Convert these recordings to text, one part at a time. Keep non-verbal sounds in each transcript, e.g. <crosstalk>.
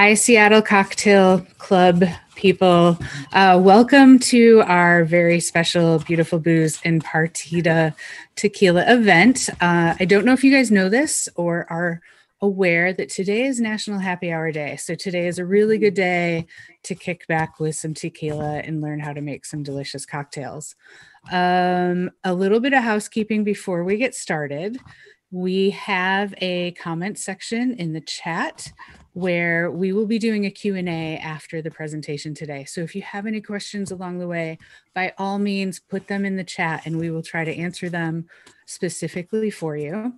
Hi, Seattle Cocktail Club people. Uh, welcome to our very special Beautiful Booze and Partida Tequila event. Uh, I don't know if you guys know this or are aware that today is National Happy Hour Day. So today is a really good day to kick back with some tequila and learn how to make some delicious cocktails. Um, a little bit of housekeeping before we get started. We have a comment section in the chat where we will be doing a Q&A after the presentation today. So if you have any questions along the way, by all means, put them in the chat and we will try to answer them specifically for you.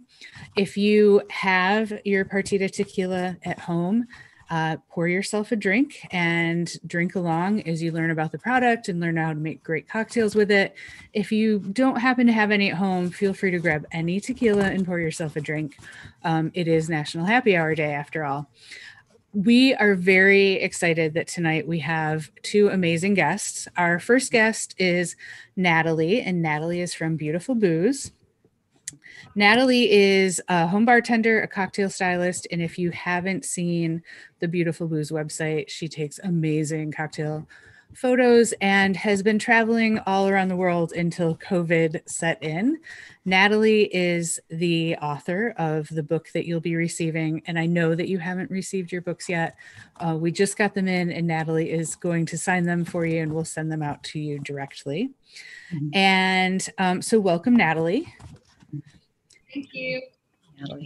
If you have your Partida tequila at home, uh, pour yourself a drink and drink along as you learn about the product and learn how to make great cocktails with it. If you don't happen to have any at home, feel free to grab any tequila and pour yourself a drink. Um, it is National Happy Hour Day after all. We are very excited that tonight we have two amazing guests. Our first guest is Natalie, and Natalie is from Beautiful Booze. Natalie is a home bartender, a cocktail stylist, and if you haven't seen the Beautiful Booze website, she takes amazing cocktail photos and has been traveling all around the world until COVID set in. Natalie is the author of the book that you'll be receiving, and I know that you haven't received your books yet. Uh, we just got them in, and Natalie is going to sign them for you, and we'll send them out to you directly. Mm-hmm. And um, so, welcome, Natalie. Thank you.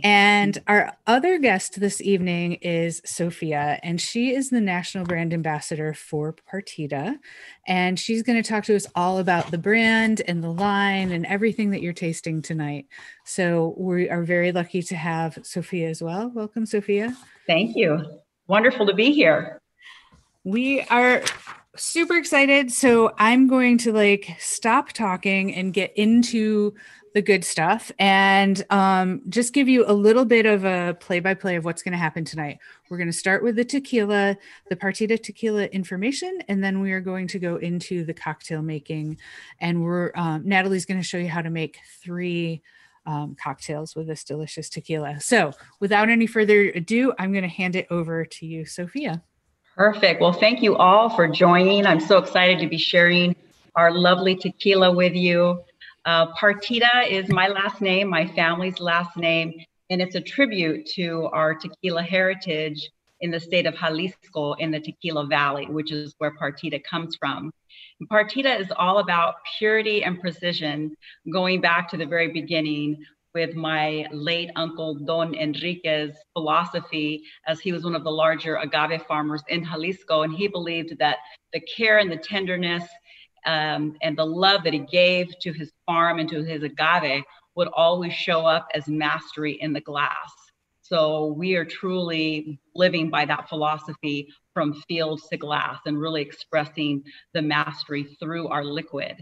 And our other guest this evening is Sophia, and she is the national brand ambassador for Partida. And she's going to talk to us all about the brand and the line and everything that you're tasting tonight. So we are very lucky to have Sophia as well. Welcome, Sophia. Thank you. Wonderful to be here. We are super excited. So I'm going to like stop talking and get into the good stuff and um, just give you a little bit of a play by play of what's going to happen tonight. We're going to start with the tequila, the Partida tequila information, and then we are going to go into the cocktail making. And we're um, Natalie's going to show you how to make three um, cocktails with this delicious tequila. So, without any further ado, I'm going to hand it over to you, Sophia. Perfect. Well, thank you all for joining. I'm so excited to be sharing our lovely tequila with you. Uh, Partida is my last name, my family's last name, and it's a tribute to our tequila heritage in the state of Jalisco in the Tequila Valley, which is where Partida comes from. And Partida is all about purity and precision, going back to the very beginning with my late uncle Don Enrique's philosophy, as he was one of the larger agave farmers in Jalisco, and he believed that the care and the tenderness um, and the love that he gave to his farm and to his agave would always show up as mastery in the glass. So we are truly living by that philosophy from fields to glass and really expressing the mastery through our liquid.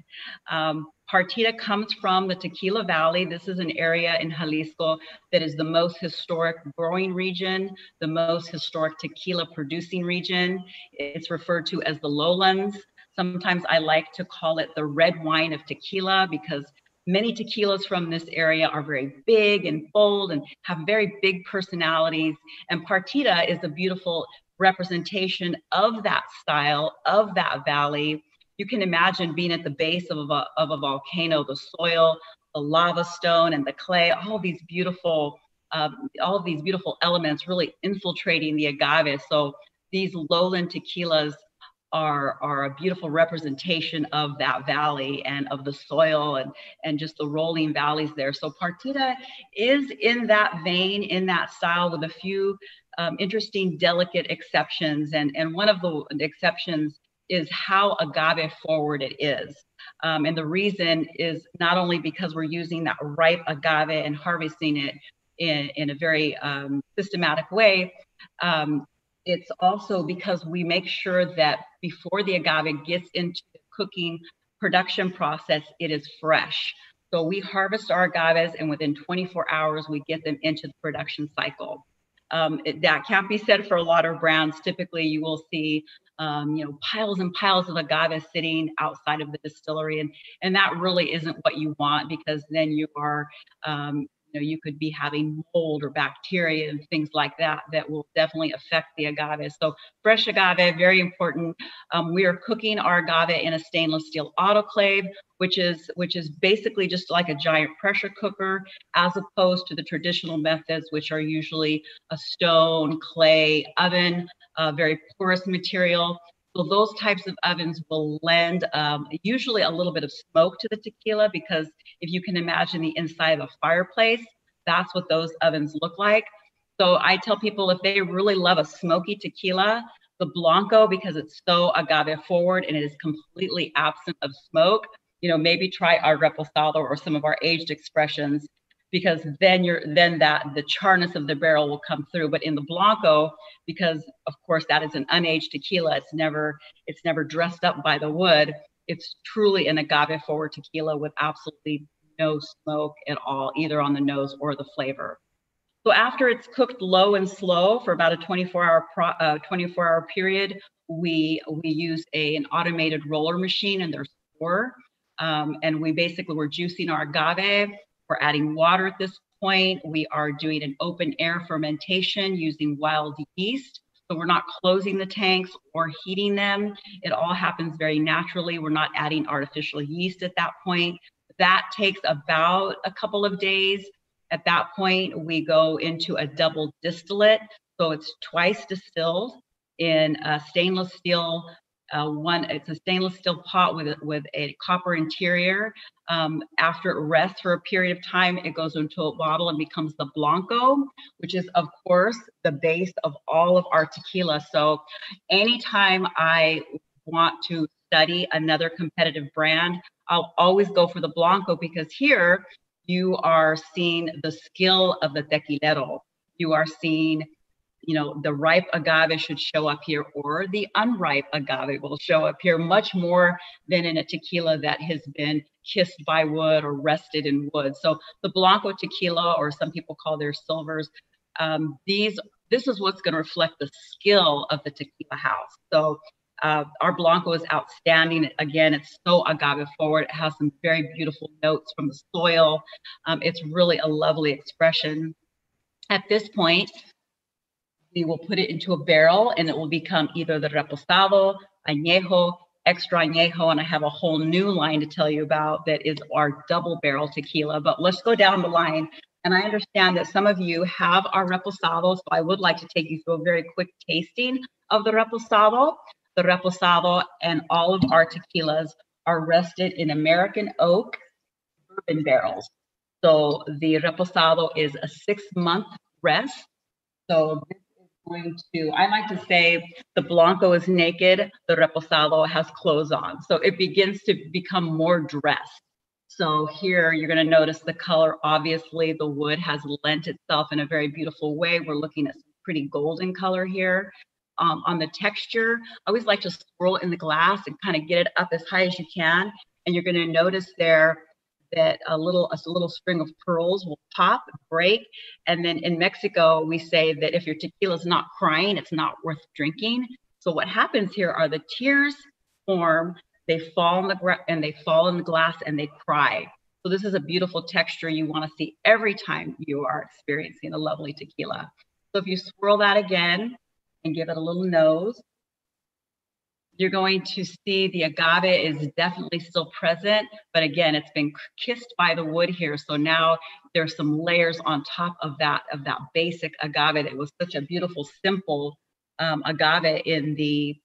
Um, Partida comes from the Tequila Valley. This is an area in Jalisco that is the most historic growing region, the most historic tequila producing region. It's referred to as the lowlands. Sometimes I like to call it the red wine of tequila because many tequilas from this area are very big and bold and have very big personalities. And Partida is a beautiful representation of that style, of that valley. You can imagine being at the base of a, of a volcano, the soil, the lava stone, and the clay, all these beautiful, um, all these beautiful elements really infiltrating the agave. So these lowland tequilas are, are a beautiful representation of that valley and of the soil and, and just the rolling valleys there. So Partida is in that vein, in that style with a few um, interesting, delicate exceptions. And, and one of the exceptions is how agave forward it is. Um, and the reason is not only because we're using that ripe agave and harvesting it in, in a very um, systematic way, um, it's also because we make sure that before the agave gets into the cooking production process, it is fresh. So we harvest our agaves and within 24 hours, we get them into the production cycle. Um, it, that can't be said for a lot of brands. Typically, you will see, um, you know, piles and piles of agave sitting outside of the distillery, and and that really isn't what you want because then you are um, know you could be having mold or bacteria and things like that that will definitely affect the agave. So fresh agave very important. Um, we are cooking our agave in a stainless steel autoclave which is which is basically just like a giant pressure cooker as opposed to the traditional methods which are usually a stone clay oven a very porous material so those types of ovens will lend um, usually a little bit of smoke to the tequila because if you can imagine the inside of a fireplace, that's what those ovens look like. So I tell people if they really love a smoky tequila, the Blanco, because it's so agave forward and it is completely absent of smoke, you know, maybe try our Reposado or some of our aged expressions because then you're then that the charness of the barrel will come through. But in the blanco because of course that is an unaged tequila it's never it's never dressed up by the wood it's truly an agave forward tequila with absolutely no smoke at all either on the nose or the flavor. So after it's cooked low and slow for about a 24 hour pro, uh, 24 hour period we we use a, an automated roller machine and there's four um, and we basically we're juicing our agave we're adding water at this point. We are doing an open air fermentation using wild yeast. So we're not closing the tanks or heating them. It all happens very naturally. We're not adding artificial yeast at that point. That takes about a couple of days. At that point, we go into a double distillate. So it's twice distilled in a stainless steel uh, one it's a stainless steel pot with a, with a copper interior. Um, after it rests for a period of time it goes into a bottle and becomes the blanco which is of course the base of all of our tequila. So anytime i want to study another competitive brand i'll always go for the blanco because here you are seeing the skill of the tequilero. You are seeing you know, the ripe agave should show up here or the unripe agave will show up here much more than in a tequila that has been kissed by wood or rested in wood. So the Blanco tequila, or some people call their silvers, um, these this is what's going to reflect the skill of the tequila house. So uh, our Blanco is outstanding. Again, it's so agave forward. It has some very beautiful notes from the soil. Um, it's really a lovely expression. At this point, we will put it into a barrel and it will become either the reposado, añejo, extra añejo, and I have a whole new line to tell you about that is our double barrel tequila. But let's go down the line. And I understand that some of you have our reposado, so I would like to take you through a very quick tasting of the reposado. The reposado and all of our tequilas are rested in American oak bourbon barrels. So the reposado is a six month rest. So this going to, I like to say the Blanco is naked, the Reposado has clothes on. So it begins to become more dressed. So here you're going to notice the color. Obviously, the wood has lent itself in a very beautiful way. We're looking at pretty golden color here. Um, on the texture, I always like to swirl in the glass and kind of get it up as high as you can. And you're going to notice there that a little a little string of pearls will pop, break, and then in Mexico we say that if your tequila is not crying, it's not worth drinking. So what happens here are the tears form, they fall in the gra- and they fall in the glass and they cry. So this is a beautiful texture you want to see every time you are experiencing a lovely tequila. So if you swirl that again and give it a little nose, you're going to see the agave is definitely still present, but again, it's been kissed by the wood here. So now there's some layers on top of that, of that basic agave that was such a beautiful, simple um, agave in the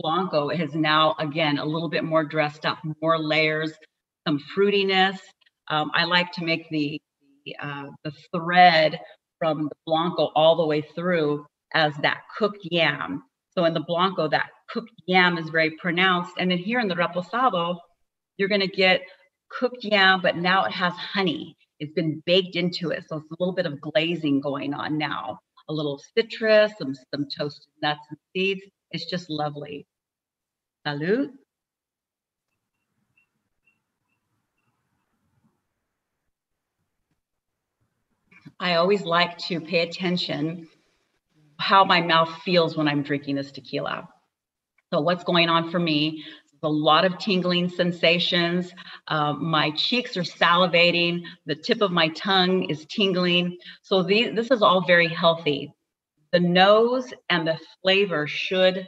Blanco it has now, again, a little bit more dressed up, more layers, some fruitiness. Um, I like to make the, the, uh, the thread from the Blanco all the way through as that cooked yam. So in the Blanco, that cooked yam is very pronounced. And then here in the reposado, you're going to get cooked yam, but now it has honey. It's been baked into it. So it's a little bit of glazing going on now. A little citrus, some, some toasted nuts and seeds. It's just lovely. Salud. I always like to pay attention how my mouth feels when I'm drinking this tequila. So what's going on for me? a lot of tingling sensations. Um, my cheeks are salivating. The tip of my tongue is tingling. So this is all very healthy. The nose and the flavor should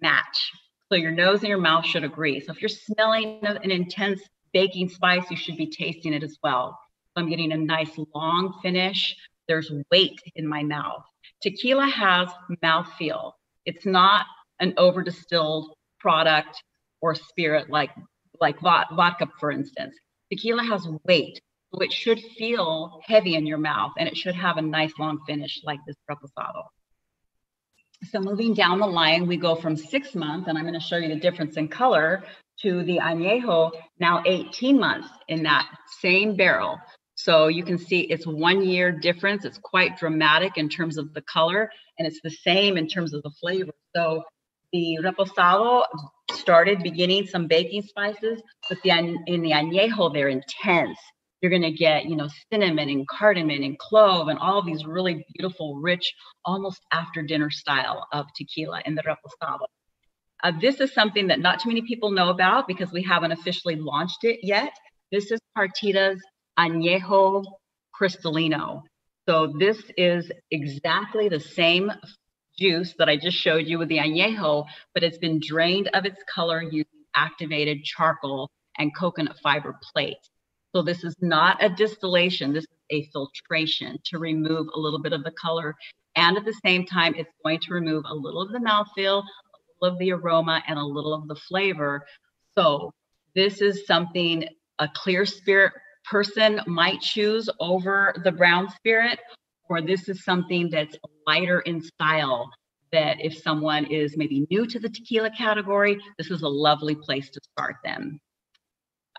match. So your nose and your mouth should agree. So if you're smelling an intense baking spice, you should be tasting it as well. I'm getting a nice long finish. There's weight in my mouth. Tequila has mouthfeel. It's not an over distilled product or spirit like like vodka, for instance. Tequila has weight, so it should feel heavy in your mouth and it should have a nice long finish like this reposado. So moving down the line, we go from six months, and I'm going to show you the difference in color, to the añejo, now 18 months in that same barrel. So you can see it's one year difference. It's quite dramatic in terms of the color, and it's the same in terms of the flavor. So the reposado started beginning some baking spices, but the in the añejo they're intense. You're gonna get you know cinnamon and cardamom and clove and all these really beautiful, rich, almost after dinner style of tequila in the reposado. Uh, this is something that not too many people know about because we haven't officially launched it yet. This is Partida's Añejo Cristalino. So this is exactly the same juice that I just showed you with the añejo, but it's been drained of its color using activated charcoal and coconut fiber plates. So this is not a distillation, this is a filtration to remove a little bit of the color. And at the same time, it's going to remove a little of the mouthfeel, a little of the aroma, and a little of the flavor. So this is something a clear spirit person might choose over the brown spirit or this is something that's lighter in style that if someone is maybe new to the tequila category, this is a lovely place to start them.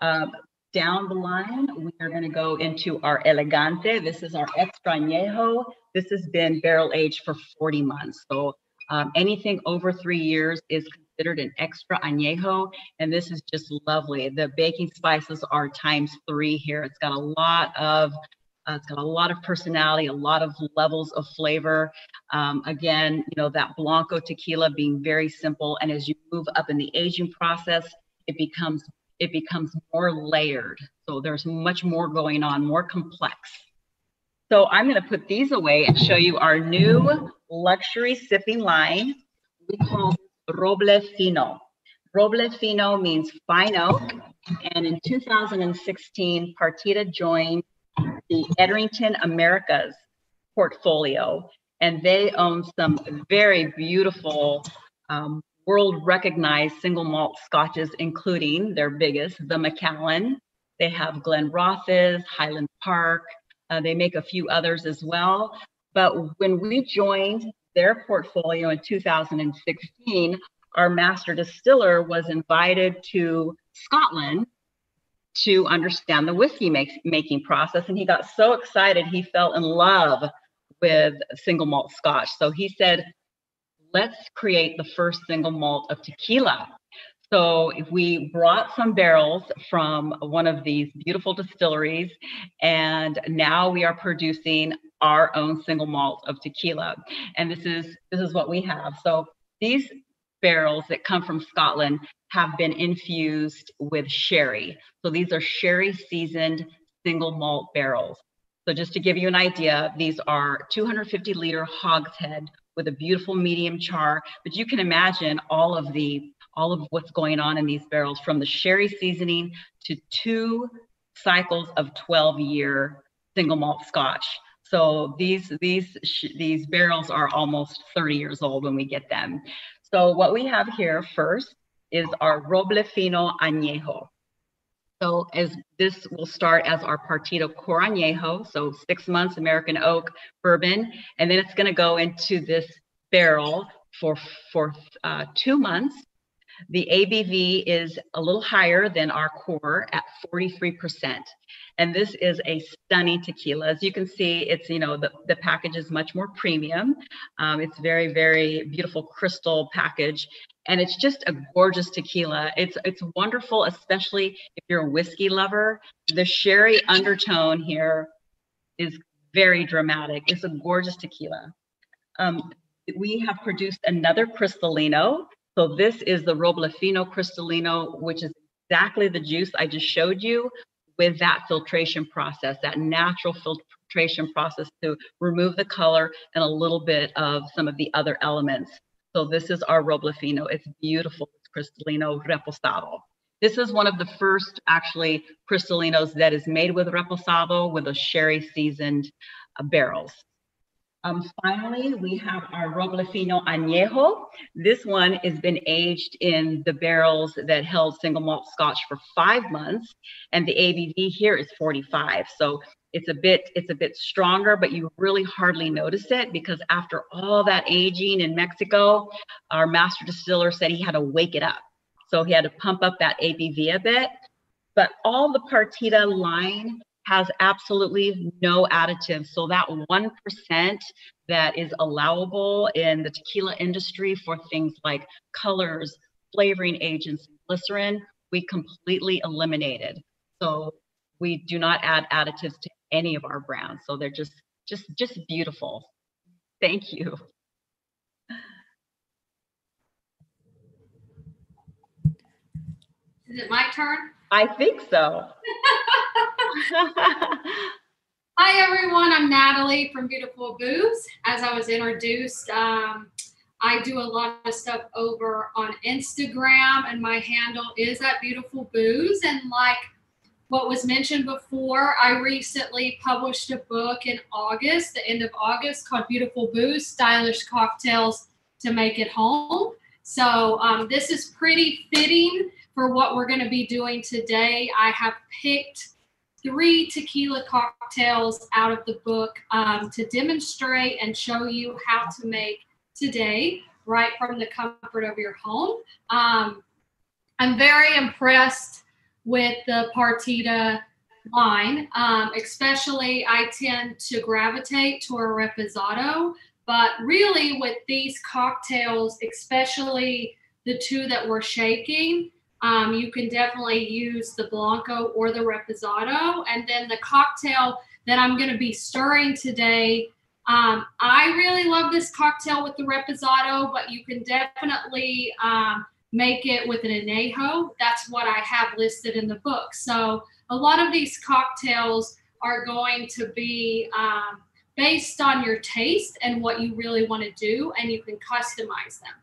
Um, down the line, we are going to go into our Elegante. This is our Extra Añejo. This has been barrel aged for 40 months. So um, anything over three years is considered an Extra Añejo. And this is just lovely. The baking spices are times three here. It's got a lot of uh, it's got a lot of personality, a lot of levels of flavor. Um, again, you know, that Blanco tequila being very simple. And as you move up in the aging process, it becomes it becomes more layered. So there's much more going on, more complex. So I'm going to put these away and show you our new luxury sipping line. We call Roble Fino. Roble Fino means fine oak. And in 2016, Partida joined the Edrington Americas portfolio, and they own some very beautiful um, world recognized single malt scotches, including their biggest, the Macallan. They have Glen Glenrothes, Highland Park. Uh, they make a few others as well. But when we joined their portfolio in 2016, our master distiller was invited to Scotland to understand the whiskey make, making process. And he got so excited, he fell in love with single malt scotch. So he said, let's create the first single malt of tequila. So we brought some barrels from one of these beautiful distilleries, and now we are producing our own single malt of tequila. And this is this is what we have. So these barrels that come from Scotland have been infused with sherry. So these are sherry seasoned single malt barrels. So just to give you an idea, these are 250 liter hogshead with a beautiful medium char, but you can imagine all of the all of what's going on in these barrels from the sherry seasoning to two cycles of 12 year single malt scotch. So these these these barrels are almost 30 years old when we get them. So what we have here first is our Roble Fino Añejo. So as this will start as our Partida Core Añejo, so six months American oak bourbon, and then it's going to go into this barrel for for uh, two months. The ABV is a little higher than our core at 43%. And this is a stunning tequila. As you can see, it's, you know, the, the package is much more premium. Um, it's very, very beautiful crystal package. And it's just a gorgeous tequila. It's it's wonderful, especially if you're a whiskey lover. The sherry undertone here is very dramatic. It's a gorgeous tequila. Um, we have produced another Cristalino So this is the Roble Cristalino, which is exactly the juice I just showed you with that filtration process, that natural filtration process to remove the color and a little bit of some of the other elements. So this is our Roble It's beautiful. It's Cristalino Reposado. This is one of the first actually Cristalinos that is made with Reposado with a sherry seasoned uh, barrels. Um, finally, we have our Roble Fino Añejo. This one has been aged in the barrels that held single malt scotch for five months, and the ABV here is 45. So it's a bit it's a bit stronger, but you really hardly notice it because after all that aging in Mexico, our master distiller said he had to wake it up. So he had to pump up that ABV a bit. But all the Partida line has absolutely no additives. So that 1% that is allowable in the tequila industry for things like colors, flavoring agents, glycerin, we completely eliminated. So we do not add additives to any of our brands. So they're just just just beautiful. Thank you. Is it my turn? I think so. <laughs> <laughs> Hi, everyone. I'm Natalie from Beautiful Booze. As I was introduced, um, I do a lot of stuff over on Instagram, and my handle is at Beautiful Booze. And like what was mentioned before, I recently published a book in August, the end of August, called Beautiful Booze Stylish Cocktails to Make It Home. So, um, this is pretty fitting for what we're going to be doing today. I have picked three tequila cocktails out of the book um, to demonstrate and show you how to make today right from the comfort of your home. Um, I'm very impressed with the Partida line, um, especially I tend to gravitate to a reposado, but really with these cocktails, especially the two that we're shaking, um, you can definitely use the Blanco or the Reposado. And then the cocktail that I'm going to be stirring today. Um, I really love this cocktail with the Reposado, but you can definitely um, make it with an añejo. That's what I have listed in the book. So a lot of these cocktails are going to be um, based on your taste and what you really want to do, and you can customize them.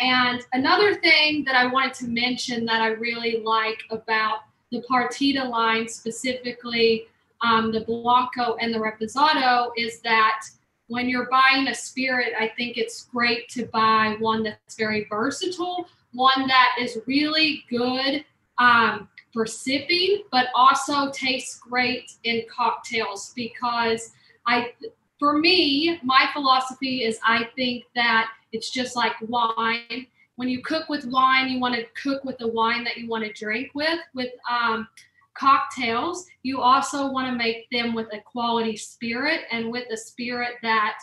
And another thing that I wanted to mention that I really like about the Partida line, specifically um, the Blanco and the Reposado, is that when you're buying a spirit, I think it's great to buy one that's very versatile, one that is really good um, for sipping, but also tastes great in cocktails because I, for me, my philosophy is I think that it's just like wine. When you cook with wine, you want to cook with the wine that you want to drink with. With um, cocktails, you also want to make them with a quality spirit and with a spirit that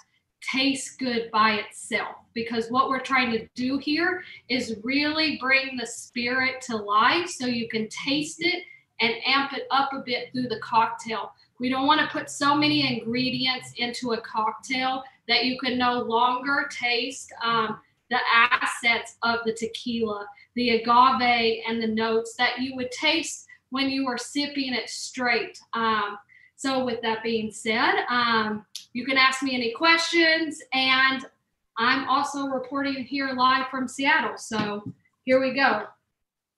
tastes good by itself. Because what we're trying to do here is really bring the spirit to life so you can taste it and amp it up a bit through the cocktail. We don't want to put so many ingredients into a cocktail that you can no longer taste um, the assets of the tequila, the agave, and the notes that you would taste when you were sipping it straight. Um, so, with that being said, um, you can ask me any questions, and I'm also reporting here live from Seattle. So, here we go.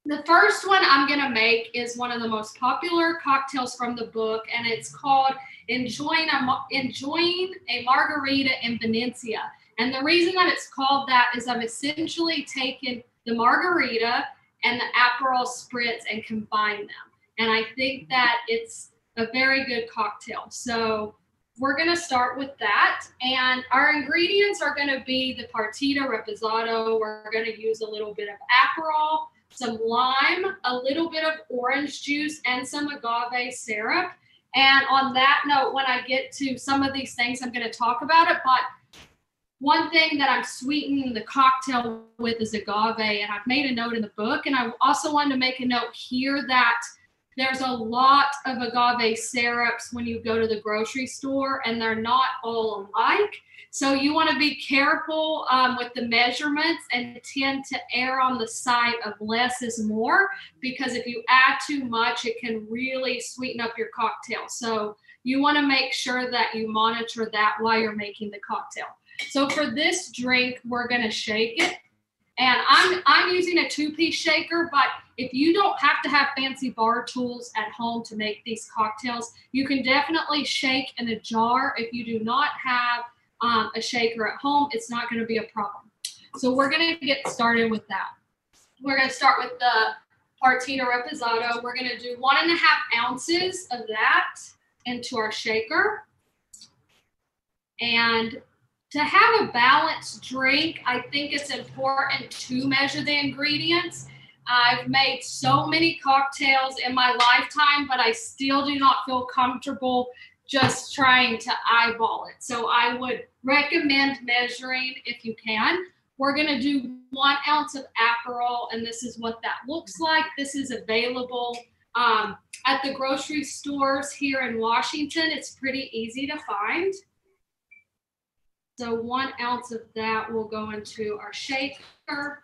The first one I'm going to make is one of the most popular cocktails from the book, and it's called enjoying a enjoying a margarita in Venecia. And the reason that it's called that is I've essentially taken the margarita and the Aperol spritz and combined them. And I think that it's a very good cocktail. So we're going to start with that. And our ingredients are going to be the Partida Reposado. We're going to use a little bit of Aperol, some lime, a little bit of orange juice, and some agave syrup. And on that note, when I get to some of these things, I'm going to talk about it. But one thing that I'm sweetening the cocktail with is agave. And I've made a note in the book. And I also wanted to make a note here that there's a lot of agave syrups when you go to the grocery store, and they're not all alike. So you want to be careful um, with the measurements and tend to err on the side of less is more because if you add too much, it can really sweeten up your cocktail. So you want to make sure that you monitor that while you're making the cocktail. So for this drink, we're going to shake it. And I'm I'm using a two-piece shaker, but if you don't have to have fancy bar tools at home to make these cocktails, you can definitely shake in a jar. If you do not have um, a shaker at home, it's not going to be a problem. So we're going to get started with that. We're going to start with the Partida Reposado. We're going to do one and a half ounces of that into our shaker. And to have a balanced drink, I think it's important to measure the ingredients. I've made so many cocktails in my lifetime, but I still do not feel comfortable just trying to eyeball it. So I would recommend measuring if you can. We're going to do one ounce of Aperol, and this is what that looks like. This is available um, at the grocery stores here in Washington. It's pretty easy to find. So one ounce of that will go into our shaker.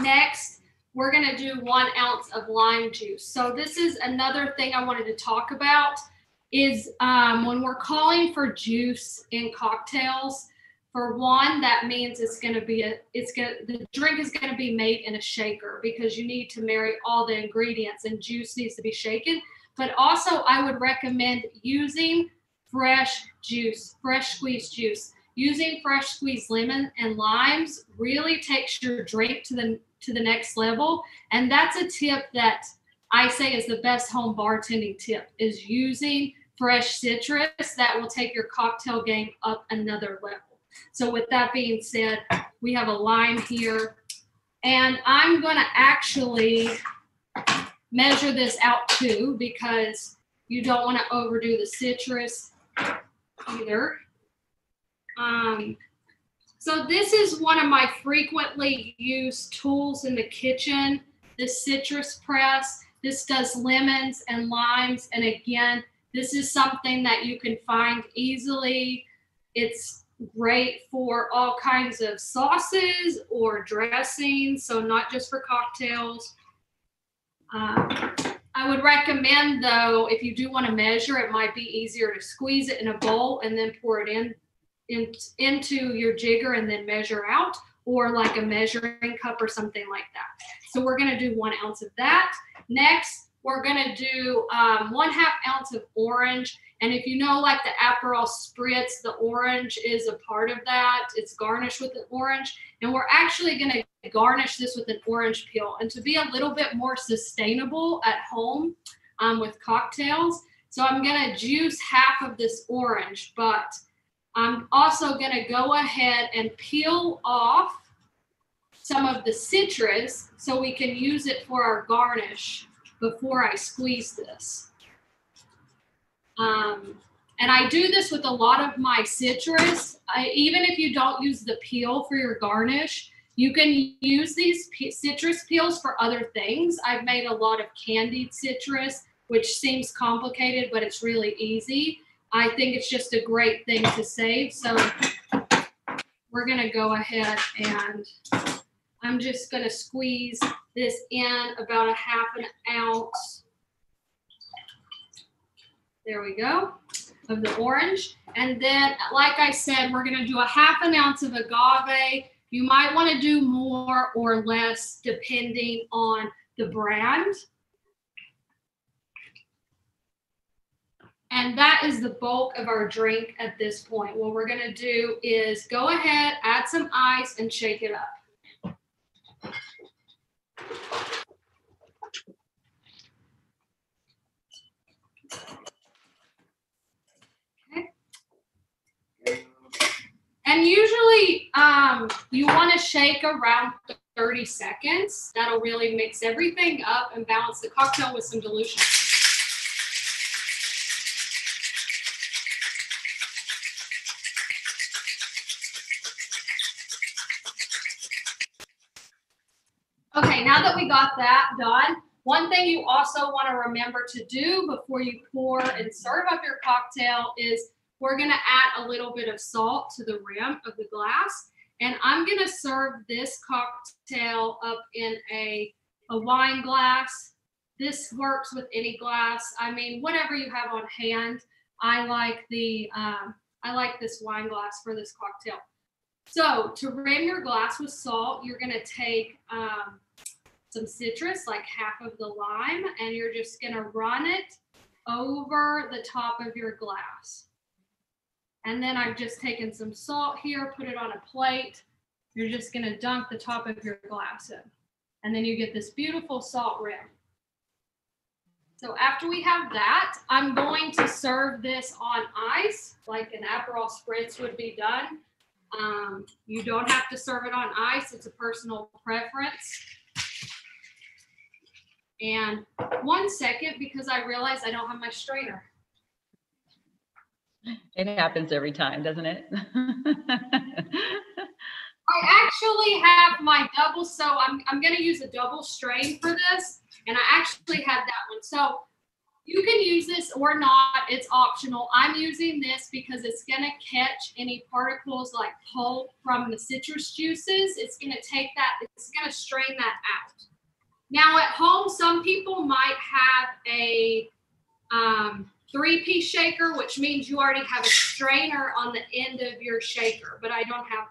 Next, we're going to do one ounce of lime juice. So this is another thing I wanted to talk about is um, when we're calling for juice in cocktails, for one, that means it's going to be a, it's to, the drink is going to be made in a shaker because you need to marry all the ingredients and juice needs to be shaken. But also, I would recommend using fresh juice, fresh squeezed juice. Using fresh squeezed lemon and limes really takes your drink to the to the next level, and that's a tip that I say is the best home bartending tip is using fresh citrus that will take your cocktail game up another level. So with that being said, we have a lime here and I'm going to actually measure this out too because you don't want to overdo the citrus either. Um, so this is one of my frequently used tools in the kitchen, the citrus press. This does lemons and limes. And again, this is something that you can find easily. It's great for all kinds of sauces or dressings, so not just for cocktails. Um, I would recommend, though, if you do want to measure, it might be easier to squeeze it in a bowl and then pour it in, in into your jigger and then measure out, or like a measuring cup or something like that. So we're going to do one ounce of that. Next, we're going to do um, one half ounce of orange. And if you know, like the Aperol Spritz, the orange is a part of that. It's garnished with an orange. And we're actually going to garnish this with an orange peel. And to be a little bit more sustainable at home um, with cocktails, so I'm going to juice half of this orange, but I'm also going to go ahead and peel off some of the citrus so we can use it for our garnish before I squeeze this. Um, and I do this with a lot of my citrus. I, even if you don't use the peel for your garnish, you can use these citrus peels for other things. I've made a lot of candied citrus, which seems complicated, but it's really easy. I think it's just a great thing to save. So we're going to go ahead and I'm just going to squeeze this in about a half an ounce. There we go, of the orange. And then, like I said, we're going to do a half an ounce of agave. You might want to do more or less depending on the brand. And that is the bulk of our drink at this point. What we're going to do is go ahead, add some ice, and shake it up. Okay. And usually um, you want to shake around 30 seconds. That'll really mix everything up and balance the cocktail with some dilution. We got that done, One thing you also want to remember to do before you pour and serve up your cocktail is we're going to add a little bit of salt to the rim of the glass. And I'm going to serve this cocktail up in a, a wine glass. This works with any glass. I mean, whatever you have on hand. I like the um, I like this wine glass for this cocktail. So to rim your glass with salt, you're going to take um, some citrus, like half of the lime, and you're just going to run it over the top of your glass. And then I've just taken some salt here, put it on a plate. You're just going to dunk the top of your glass in. And then you get this beautiful salt rim. So after we have that, I'm going to serve this on ice, like an Aperol Spritz would be done. Um, you don't have to serve it on ice. It's a personal preference. And one second, because I realize I don't have my strainer. It happens every time, doesn't it? <laughs> I actually have my double, so I'm, I'm going to use a double strain for this. And I actually had that one. So you can use this or not, it's optional. I'm using this because it's going to catch any particles like pulp from the citrus juices. It's going to take that, it's going to strain that out. Now at home, some people might have a um, three piece shaker, which means you already have a strainer on the end of your shaker, but I don't have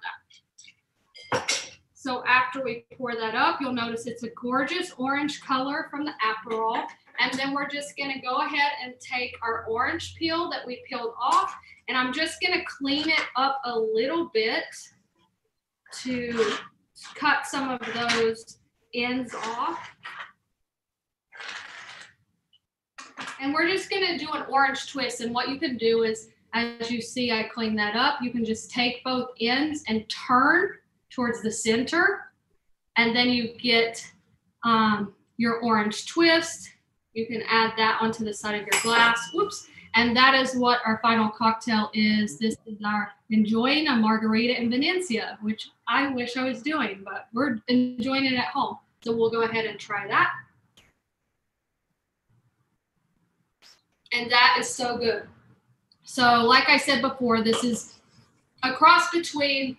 that. So after we pour that up, you'll notice it's a gorgeous orange color from the Aperol. And then we're just gonna go ahead and take our orange peel that we peeled off, and I'm just gonna clean it up a little bit to cut some of those ends off. And we're just gonna do an orange twist. And what you can do is, as you see, I clean that up. You can just take both ends and turn towards the center. And then you get um, your orange twist. You can add that onto the side of your glass. Whoops. And that is what our final cocktail is. This is our enjoying a margarita in Venencia, which I wish I was doing, but we're enjoying it at home. So we'll go ahead and try that. And that is so good. So like I said before, this is a cross between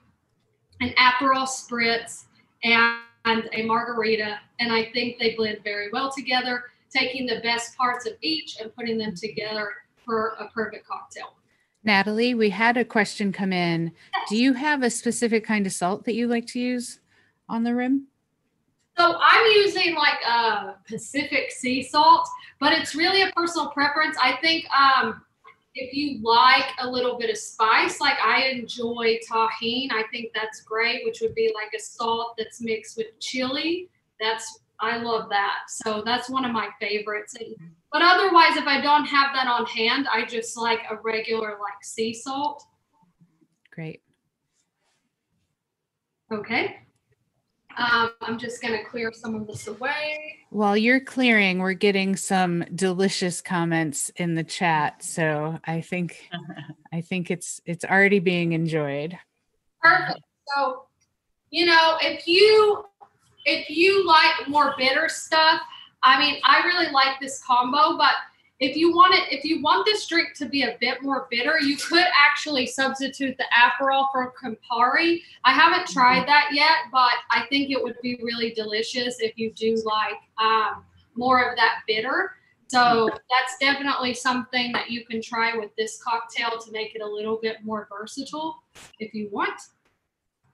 an Aperol Spritz and a margarita. And I think they blend very well together, taking the best parts of each and putting them together for a perfect cocktail. Natalie, we had a question come in. Do you have a specific kind of salt that you like to use on the rim? So I'm using like a uh, Pacific sea salt, but it's really a personal preference. I think um, if you like a little bit of spice, like I enjoy Tajín, I think that's great, which would be like a salt that's mixed with chili. That's I love that. So that's one of my favorites. But otherwise, if I don't have that on hand, I just like a regular like sea salt. Great. Okay. Um, I'm just going to clear some of this away. While you're clearing, we're getting some delicious comments in the chat. So I think <laughs> I think it's it's already being enjoyed. Perfect. So, you know, if you if you like more bitter stuff, I mean, I really like this combo, but if you want it, if you want this drink to be a bit more bitter, you could actually substitute the Aperol for Campari. I haven't tried mm-hmm. that yet, but I think it would be really delicious if you do like um, more of that bitter. So that's definitely something that you can try with this cocktail to make it a little bit more versatile if you want.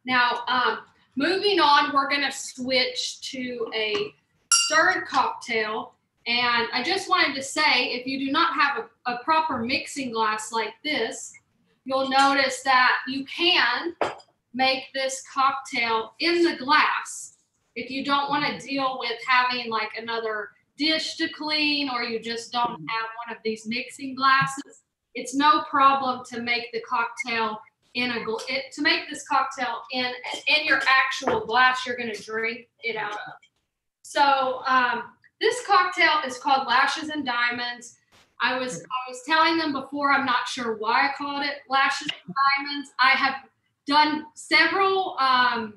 Now, um, moving on, we're going to switch to a stirred cocktail and I just wanted to say, if you do not have a, a proper mixing glass like this, you'll notice that you can make this cocktail in the glass. If you don't want to deal with having like another dish to clean or you just don't have one of these mixing glasses, it's no problem to make the cocktail in a it, to make this cocktail in in your actual glass you're going to drink it out of. So um, this cocktail is called Lashes and Diamonds. I was I was telling them before. I'm not sure why I called it Lashes and Diamonds. I have done several um,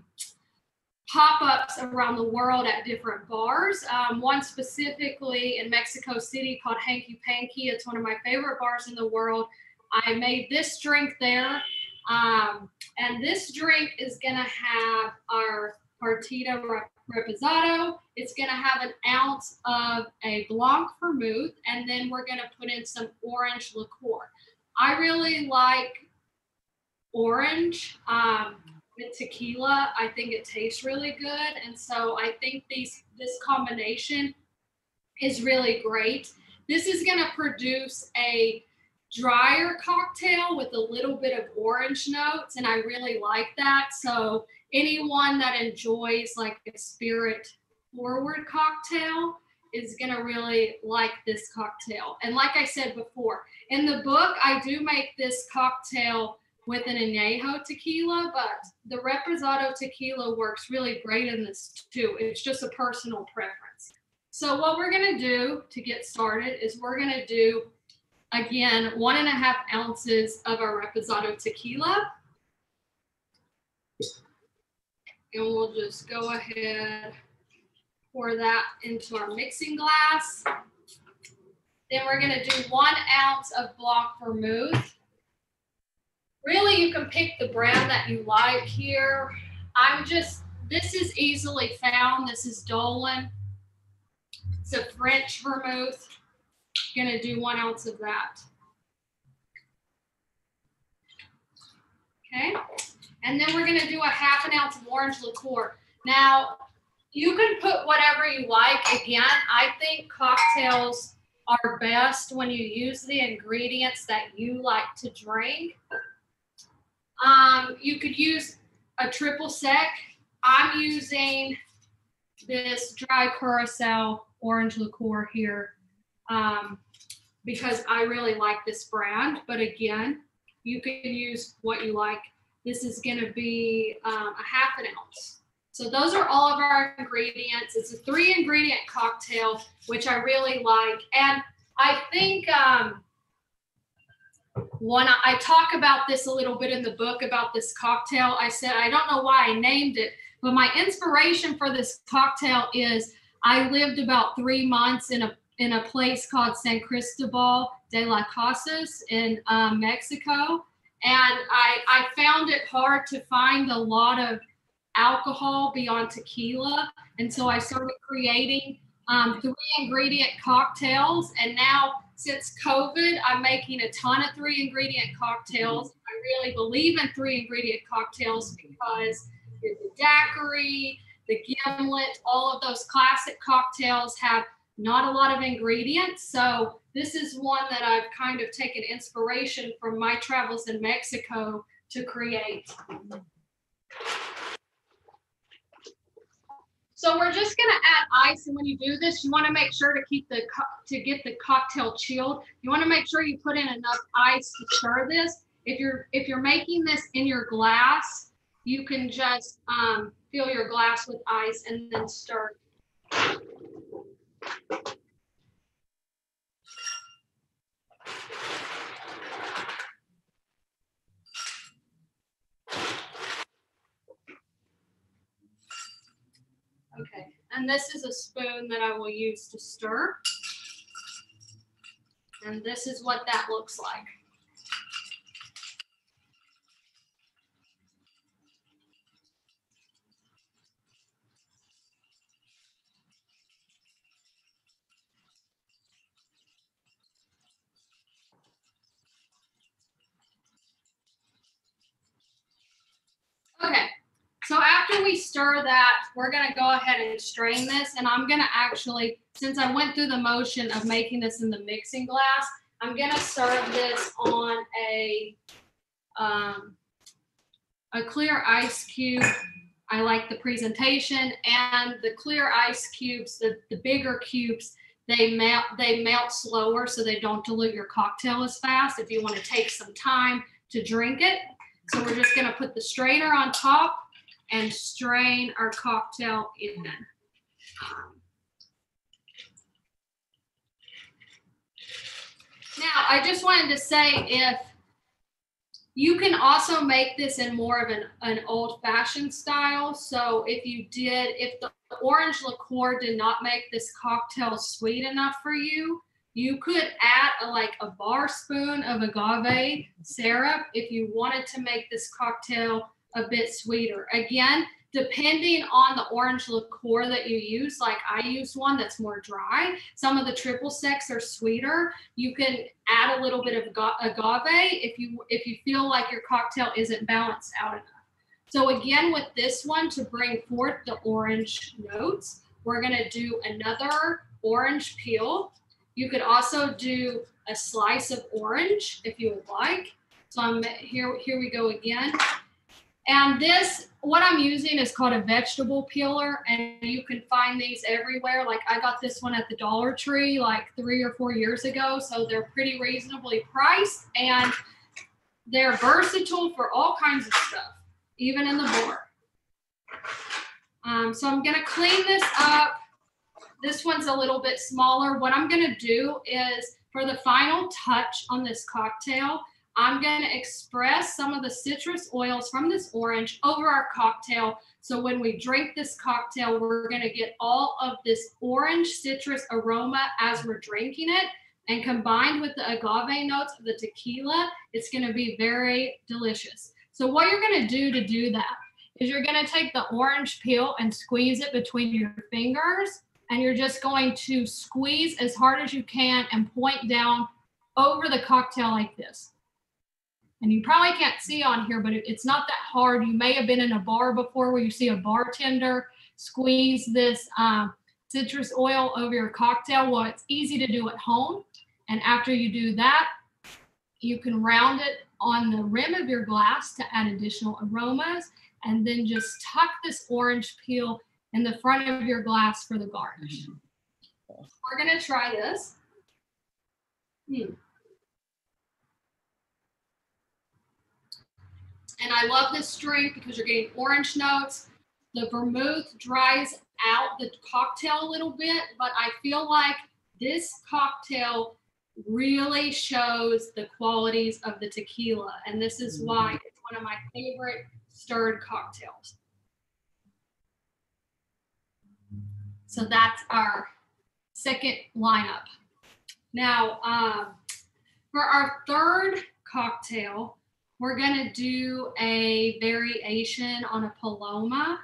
pop-ups around the world at different bars. Um, one specifically in Mexico City called Hanky Panky. It's one of my favorite bars in the world. I made this drink there. Um, and this drink is gonna have our Partida reposado. It's gonna have an ounce of a blanc vermouth, and then we're gonna put in some orange liqueur. I really like orange. Um, with tequila. I think it tastes really good. And so I think these this combination is really great. This is going to produce a drier cocktail with a little bit of orange notes and I really like that. So anyone that enjoys like a spirit forward cocktail is going to really like this cocktail. And like I said before, in the book I do make this cocktail with an añejo tequila, but the reposado tequila works really great in this too. It's just a personal preference. So what we're gonna do to get started is we're gonna do, again, one and a half ounces of our reposado tequila. And we'll just go ahead, pour that into our mixing glass. Then we're gonna do one ounce of Blanc Vermouth really you can pick the brand that you like here. I'm just, this is easily found. This is Dolin. It's a French vermouth. Gonna do one ounce of that. Okay, and then we're gonna do a half an ounce of orange liqueur. Now, you can put whatever you like. Again, I think cocktails are best when you use the ingredients that you like to drink. Um, you could use a triple sec. I'm using this dry curacao orange liqueur here um, because I really like this brand. But again, you can use what you like. This is going to be um, a half an ounce. So those are all of our ingredients. It's a three ingredient cocktail, which I really like. And I think um, one i talk about this a little bit in the book about this cocktail i said i don't know why i named it but my inspiration for this cocktail is i lived about three months in a in a place called san cristobal de las casas in um, mexico and I, I found it hard to find a lot of alcohol beyond tequila and so i started creating um, three ingredient cocktails and now since COVID, I'm making a ton of three ingredient cocktails. I really believe in three ingredient cocktails because the daiquiri, the gimlet, all of those classic cocktails have not a lot of ingredients. So this is one that I've kind of taken inspiration from my travels in Mexico to create. So we're just gonna add ice, and when you do this, you want to make sure to keep the to get the cocktail chilled. You want to make sure you put in enough ice to stir this. If you're if you're making this in your glass, you can just um, fill your glass with ice and then stir. Okay, and this is a spoon that I will use to stir. And this is what that looks like. Okay, so after we stir that, we're gonna go ahead and strain this. And I'm gonna actually, since I went through the motion of making this in the mixing glass, I'm gonna serve this on a, um, a clear ice cube. I like the presentation and the clear ice cubes, the, the bigger cubes, they melt they melt slower so they don't dilute your cocktail as fast if you want to take some time to drink it. So we're just going to put the strainer on top and strain our cocktail in. Now, I just wanted to say if You can also make this in more of an, an old fashioned style. So if you did, if the orange liqueur did not make this cocktail sweet enough for you, you could add a, like a bar spoon of agave syrup if you wanted to make this cocktail a bit sweeter. Again, depending on the orange liqueur that you use, like I use one that's more dry. Some of the triple sec are sweeter. You can add a little bit of agave if you if you feel like your cocktail isn't balanced out enough. So again, with this one to bring forth the orange notes, we're gonna do another orange peel. You could also do a slice of orange if you would like. So I'm here, here we go again. And this, what I'm using is called a vegetable peeler, and you can find these everywhere. Like I got this one at the Dollar Tree like three or four years ago, so they're pretty reasonably priced and they're versatile for all kinds of stuff, even in the bar. Um, so I'm gonna clean this up. This one's a little bit smaller. What I'm gonna do is for the final touch on this cocktail, I'm going to express some of the citrus oils from this orange over our cocktail. So when we drink this cocktail, we're going to get all of this orange citrus aroma as we're drinking it. And combined with the agave notes of the tequila, it's going to be very delicious. So what you're going to do to do that is you're going to take the orange peel and squeeze it between your fingers. And you're just going to squeeze as hard as you can and point down over the cocktail like this and you probably can't see on here, but it, it's not that hard. You may have been in a bar before where you see a bartender squeeze this um, citrus oil over your cocktail. Well, it's easy to do at home. And after you do that, you can round it on the rim of your glass to add additional aromas. And then just tuck this orange peel in the front of your glass for the garnish. We're going to try this. Hmm. And I love this drink because you're getting orange notes. The vermouth dries out the cocktail a little bit, but I feel like this cocktail really shows the qualities of the tequila. And this is why mm. it's one of my favorite stirred cocktails. So that's our second lineup. Now, um, for our third cocktail, we're going to do a variation on a Paloma,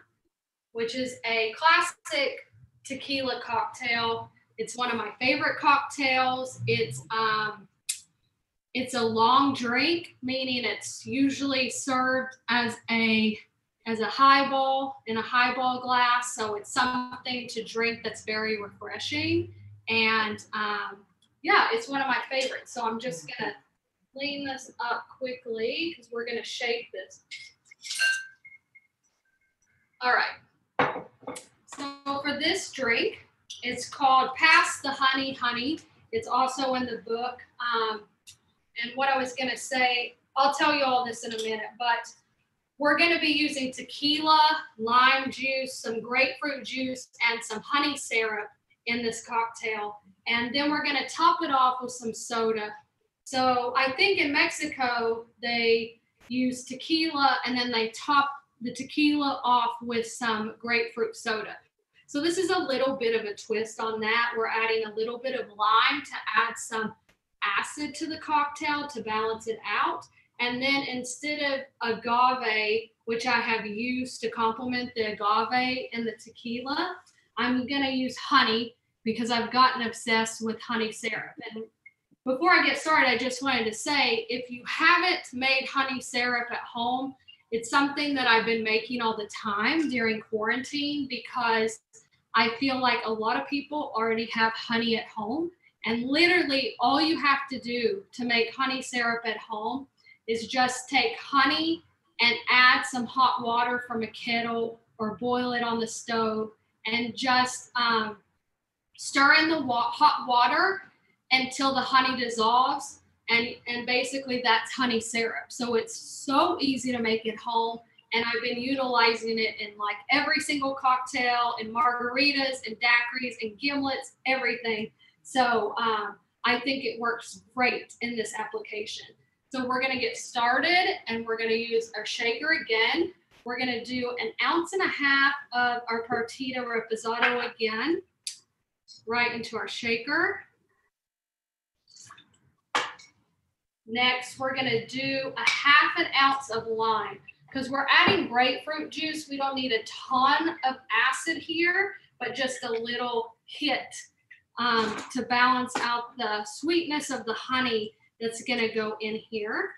which is a classic tequila cocktail. It's one of my favorite cocktails. It's um, it's a long drink, meaning it's usually served as a as a highball in a highball glass. So it's something to drink that's very refreshing. And um, yeah, it's one of my favorites. So I'm just gonna clean this up quickly because we're going to shape this. All right. So for this drink, it's called Pass the Honey Honey. It's also in the book. Um, and what I was going to say, I'll tell you all this in a minute, but we're going to be using tequila, lime juice, some grapefruit juice, and some honey syrup in this cocktail. And then we're going to top it off with some soda so I think in Mexico, they use tequila and then they top the tequila off with some grapefruit soda. So this is a little bit of a twist on that. We're adding a little bit of lime to add some acid to the cocktail to balance it out. And then instead of agave, which I have used to complement the agave and the tequila, I'm going to use honey because I've gotten obsessed with honey syrup. And before I get started, I just wanted to say if you haven't made honey syrup at home, it's something that I've been making all the time during quarantine because I feel like a lot of people already have honey at home. And literally, all you have to do to make honey syrup at home is just take honey and add some hot water from a kettle or boil it on the stove and just um, stir in the wa- hot water until the honey dissolves. And, and basically that's honey syrup. So it's so easy to make at home. And I've been utilizing it in like every single cocktail, in margaritas, and daiquiris, and gimlets, everything. So um, I think it works great in this application. So we're gonna get started and we're gonna use our shaker again. We're gonna do an ounce and a half of our Partida reposado again, right into our shaker. Next, we're gonna do a half an ounce of lime because we're adding grapefruit juice. We don't need a ton of acid here, but just a little hit um, to balance out the sweetness of the honey that's gonna go in here.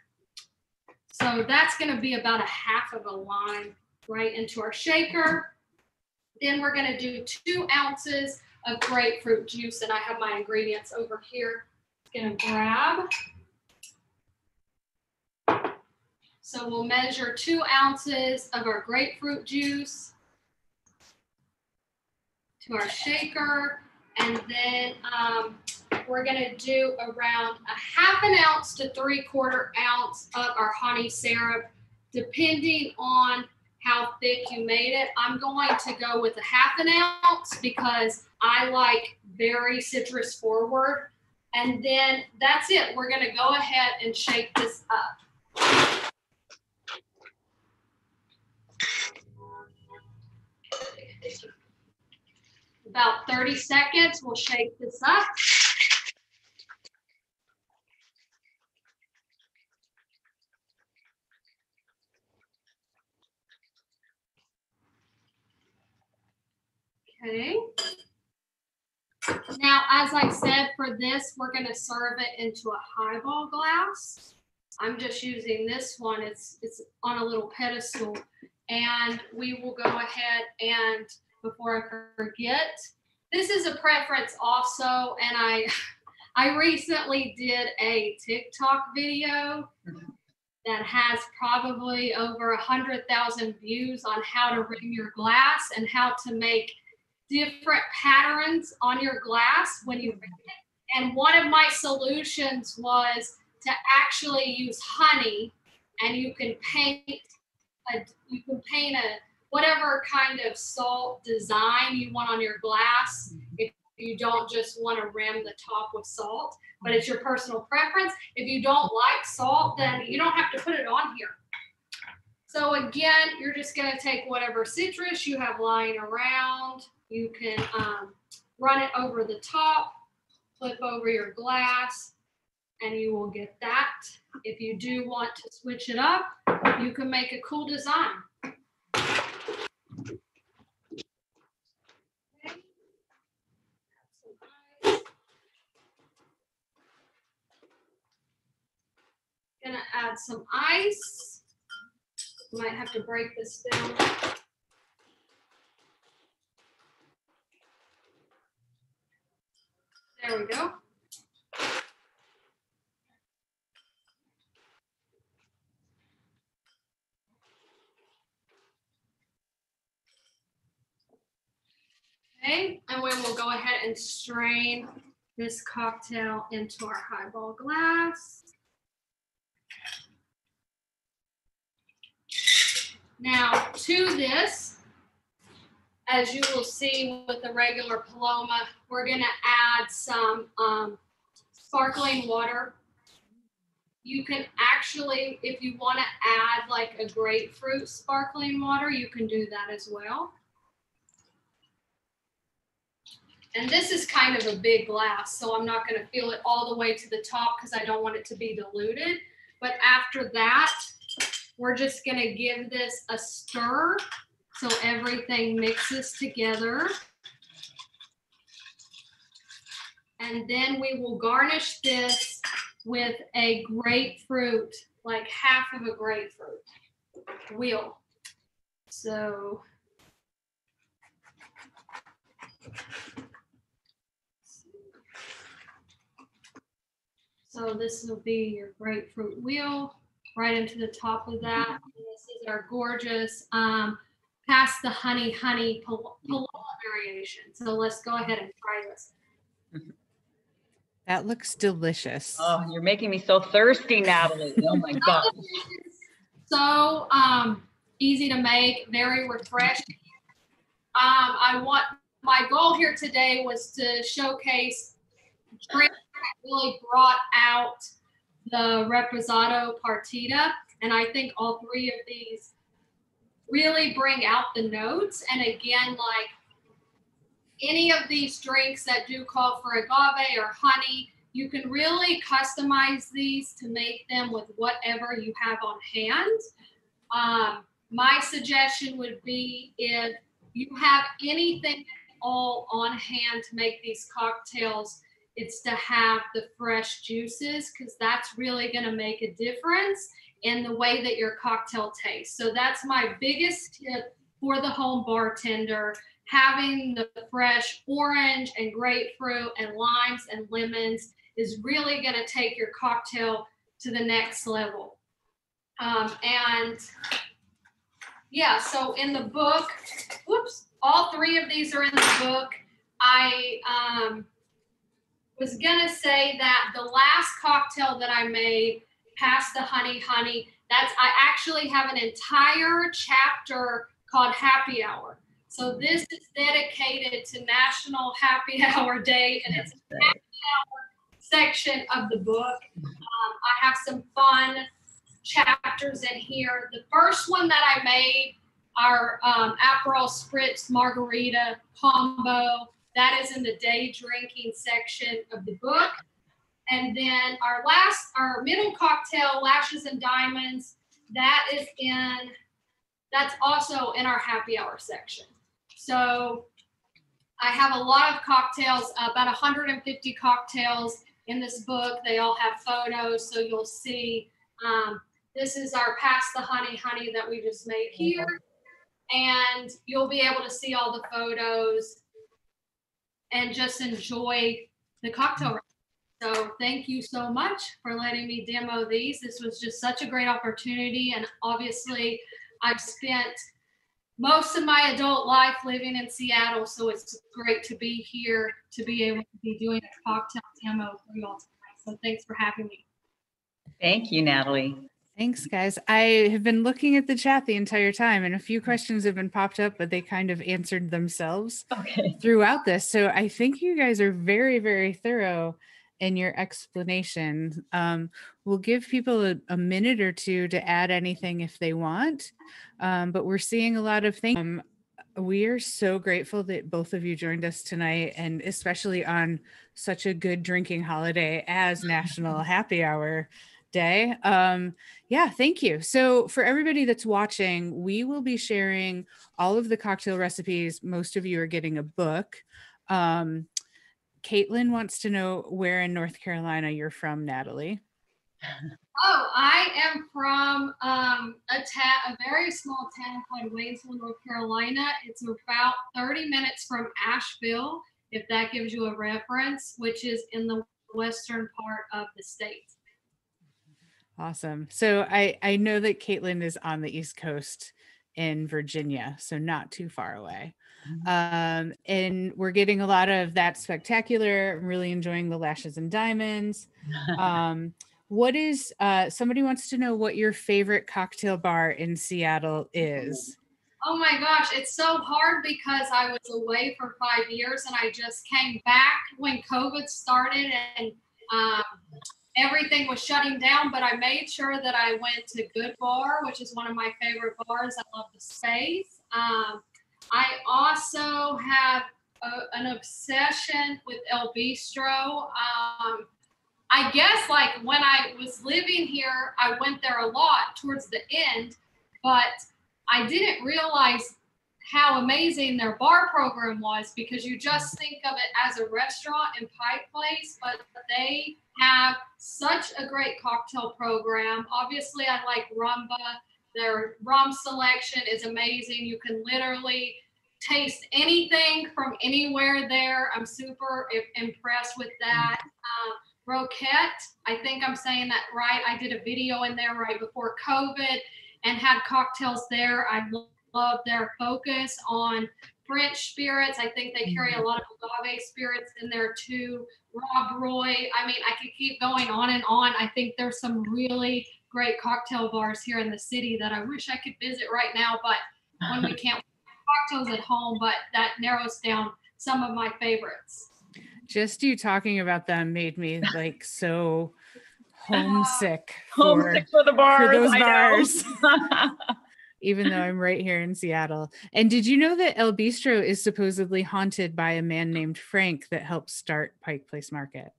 So that's gonna be about a half of a lime right into our shaker. Then we're gonna do two ounces of grapefruit juice and I have my ingredients over here. Gonna grab. So we'll measure two ounces of our grapefruit juice to our shaker. And then um, we're gonna do around a half an ounce to three quarter ounce of our honey syrup, depending on how thick you made it. I'm going to go with a half an ounce because I like very citrus forward. And then that's it. We're gonna go ahead and shake this up. About 30 seconds, we'll shake this up. Okay. Now, as I said, for this, we're gonna serve it into a highball glass. I'm just using this one. It's it's on a little pedestal. And we will go ahead and before I forget, this is a preference also, and I <laughs> I recently did a TikTok video that has probably over a hundred thousand views on how to rim your glass and how to make different patterns on your glass when you rim it. And one of my solutions was to actually use honey, and you can paint a you can paint a whatever kind of salt design you want on your glass. If you don't just want to rim the top with salt, but it's your personal preference. If you don't like salt, then you don't have to put it on here. So again, you're just going to take whatever citrus you have lying around. You can um, run it over the top, flip over your glass, and you will get that. If you do want to switch it up, you can make a cool design. Gonna add some ice. Might have to break this down. There we go. Okay, and we will go ahead and strain this cocktail into our highball glass. Now, to this, as you will see with the regular Paloma, we're gonna add some um, sparkling water. You can actually, if you wanna add like a grapefruit sparkling water, you can do that as well. And this is kind of a big glass, so I'm not gonna fill it all the way to the top because I don't want it to be diluted. But after that, we're just gonna give this a stir so everything mixes together. And then we will garnish this with a grapefruit, like half of a grapefruit wheel. So So this will be your grapefruit wheel right into the top of that. And this is our gorgeous um, pass the honey honey pal- paloma variation. So let's go ahead and try this. That looks delicious. Oh, you're making me so thirsty, Natalie. Oh my <laughs> God. So um, easy to make, very refreshing. Um, I want my goal here today was to showcase drinks that really brought out the Reposado Partida. And I think all three of these really bring out the notes. And again, like any of these drinks that do call for agave or honey, you can really customize these to make them with whatever you have on hand. Um, my suggestion would be if you have anything all on hand to make these cocktails, it's to have the fresh juices because that's really going to make a difference in the way that your cocktail tastes. So that's my biggest tip for the home bartender having the fresh orange and grapefruit and limes and lemons is really going to take your cocktail to the next level. Um, and yeah, so in the book, whoops, all three of these are in the book. I um, was gonna say that the last cocktail that I made, pass the honey honey, that's I actually have an entire chapter called Happy Hour. So this is dedicated to National Happy <laughs> Hour Day, and it's a happy hour section of the book. Um, I have some fun chapters in here. The first one that I made, our um, Aperol Spritz Margarita combo, that is in the day drinking section of the book. And then our last, our middle cocktail, Lashes and Diamonds, that is in, that's also in our happy hour section. So I have a lot of cocktails, about 150 cocktails in this book. They all have photos, so you'll see um, this is our pass the honey honey that we just made here. And you'll be able to see all the photos and just enjoy the cocktail. So thank you so much for letting me demo these. This was just such a great opportunity. And obviously I've spent most of my adult life living in Seattle. So it's great to be here to be able to be doing a cocktail demo for you all tonight. So thanks for having me. Thank you, Natalie. Thanks, guys. I have been looking at the chat the entire time, and a few questions have been popped up, but they kind of answered themselves okay. throughout this. So I think you guys are very, very thorough in your explanation. Um, we'll give people a, a, minute or two to add anything if they want, um, but we're seeing a lot of things. Um, we are so grateful that both of you joined us tonight, and especially on such a good drinking holiday as National <laughs> Happy Hour day. Um, yeah, thank you. So, for everybody that's watching, we will be sharing all of the cocktail recipes. Most of you are getting a book. Um, Caitlin wants to know where in North Carolina you're from, Natalie. Oh, I am from um, a, ta- a very small town called Waynesville, North Carolina. It's about 30 minutes from Asheville, if that gives you a reference, which is in the western part of the state. Awesome. So I I know that Caitlin is on the East Coast in Virginia, so not too far away. Mm-hmm. Um, and we're getting a lot of that spectacular. I'm really enjoying the lashes and diamonds. <laughs> Um, what is uh, somebody wants to know what your favorite cocktail bar in Seattle is? Oh my gosh, it's so hard because I was away for five years and I just came back when COVID started and um, everything was shutting down, but I made sure that I went to Good Bar, which is one of my favorite bars. I love the space. Um, I also have a, an obsession with El Bistro. Um, I guess like when I was living here, I went there a lot towards the end, but I didn't realize how amazing their bar program was because you just think of it as a restaurant and pie place, but they have such a great cocktail program. Obviously, I like Rumba. Their rum selection is amazing. You can literally taste anything from anywhere there. I'm super impressed with that. Um, Roquette, I think I'm saying that right. I did a video in there right before COVID and had cocktails there. I love their focus on French spirits. I think they carry a mm-hmm. lot of agave spirits in there too. Rob Roy. I mean, I could keep going on and on. I think there's some really great cocktail bars here in the city that I wish I could visit right now, but when we <laughs> can't cocktails at home, but that narrows down some of my favorites. Just you talking about them made me like so <laughs> homesick for, homesick for the bars. For those bars. <laughs> Even though I'm right here in Seattle. And did you know that Il Bistro is supposedly haunted by a man named Frank that helped start Pike Place Market?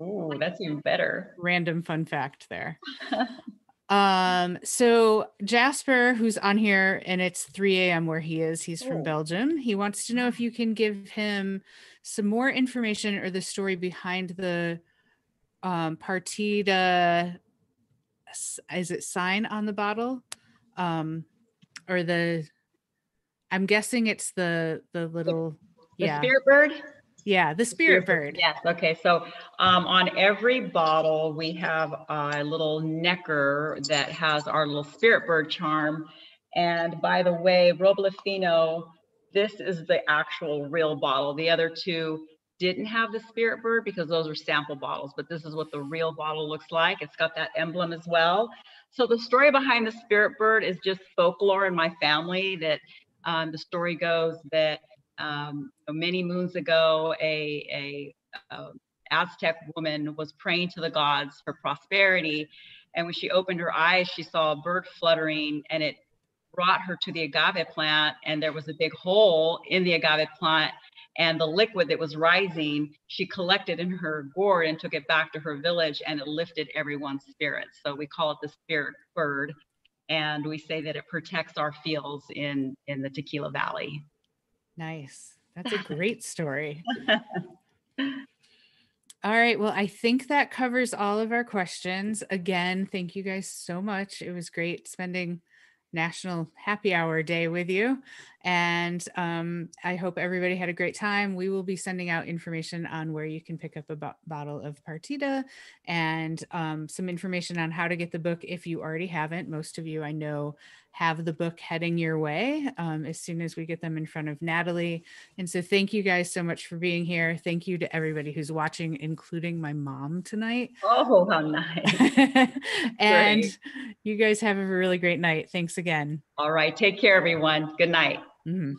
Oh, that's even better. Random fun fact there. <laughs> um, so Jasper, who's on here, and it's 3 a.m. where he is, he's from oh. Belgium. He wants to know if you can give him some more information or the story behind the um, Partida is it sign on the bottle um or the i'm guessing it's the the little the yeah spirit bird yeah the spirit, spirit bird. bird. yes okay so um on every bottle we have a little necker that has our little spirit bird charm and by the way roble fino this is the actual real bottle the other two didn't have the spirit bird because those are sample bottles, but this is what the real bottle looks like. It's got that emblem as well. So the story behind the spirit bird is just folklore in my family that um, the story goes that um, many moons ago, a, a, a Aztec woman was praying to the gods for prosperity. And when she opened her eyes, she saw a bird fluttering and it brought her to the agave plant. And there was a big hole in the agave plant and the liquid that was rising she collected in her gourd and took it back to her village and it lifted everyone's spirits. So we call it the spirit bird and we say that it protects our fields in in the tequila valley. Nice. That's a great story. <laughs> All right well i think that covers all of our questions. Again thank you guys so much. It was great spending National Happy Hour Day with you. And um, I hope everybody had a great time. We will be sending out information on where you can pick up a bo- bottle of Partida and um, some information on how to get the book if you already haven't. Most of you I know have the book heading your way um, as soon as we get them in front of Natalie. And so thank you guys so much for being here. Thank you to everybody who's watching, including my mom tonight. Oh, how nice. <laughs> and great. you guys have a really great night. Thanks again. All right. Take care, everyone. Good night. Mm-hmm.